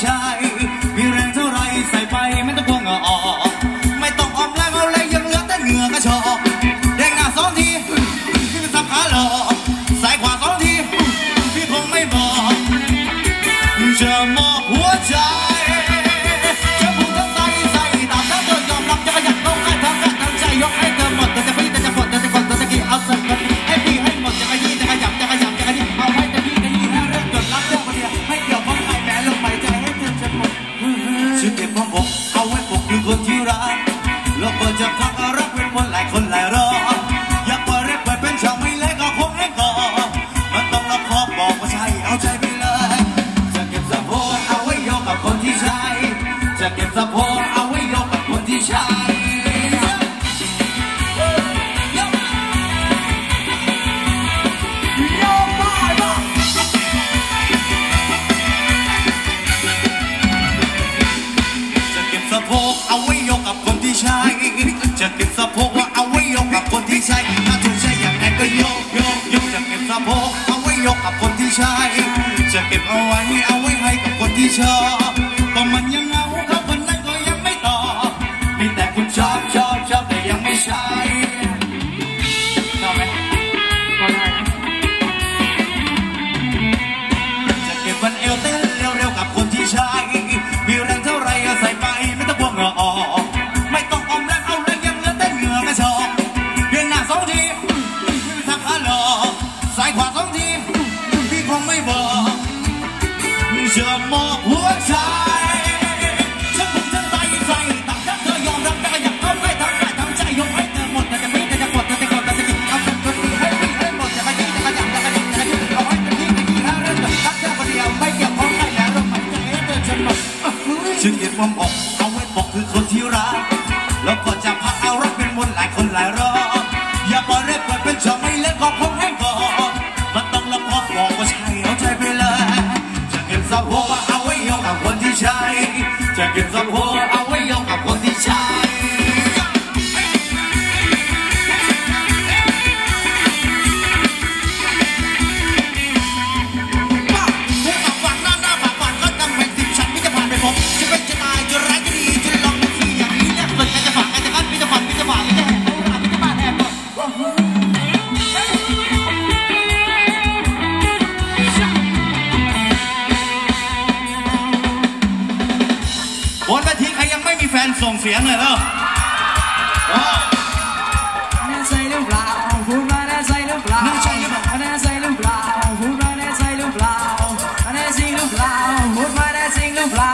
ใใช่จะเก็บสะโพกว่าเอาไว้โยกกับคนที่ใช่ถ้าถูกใช่อย่างไรก็โยกโยกโยกจะเก็บสะโพกเอาไว้โยกกับคนที่ใช่จะเก็บเอาไว้เอาไว้ให้กับคนที่ชอบก็มันยังเอาเขาคนนั้นก็ยังไม่ตอบมีแต่คุณชอบชอบชอบแต่ยังไม่ใช่ จะมอบหัวใจฉันคงจะใส่ใส่ตักเธอยอมรับแต่ก็อยากเอาให้ทั้งกายทั้งใจยกให้เธอหมดแต่จะพี่แต่จะปวดแต่จะกดแต่จะกินเอาเป็นคนดีให้พี่ให้หมดจะขยี้จะขยับจะขยับจะขยี้เอาให้เต็มที่ขยี้ให้เรื่องจบรักเธอคนเดียวไม่เกี่ยวข้องใครแล้วลมหายใจให้เธอจนหมดชื่อเก็บความอกเอาไว้บอกคือคนที่รักแล้วก็จะพักเอารักเป็นมนหลายคนหลายรอบอย จะเส่งเสียงเลยเนาะแน่ใจหรือเปล่าพูดมาแน่ใจหรือเปล่าแน่ใจหรือเปล่าแน่ใจหรือเปล่าพูดมาแน่ใจหรือเปล่าแน่จริงหรือเปล่าพูดมาแน่จริงหรือเปล่า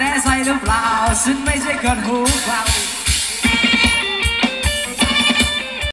แน่ใจหรือเปล่าฉันไม่ใช่คนหูเปล่า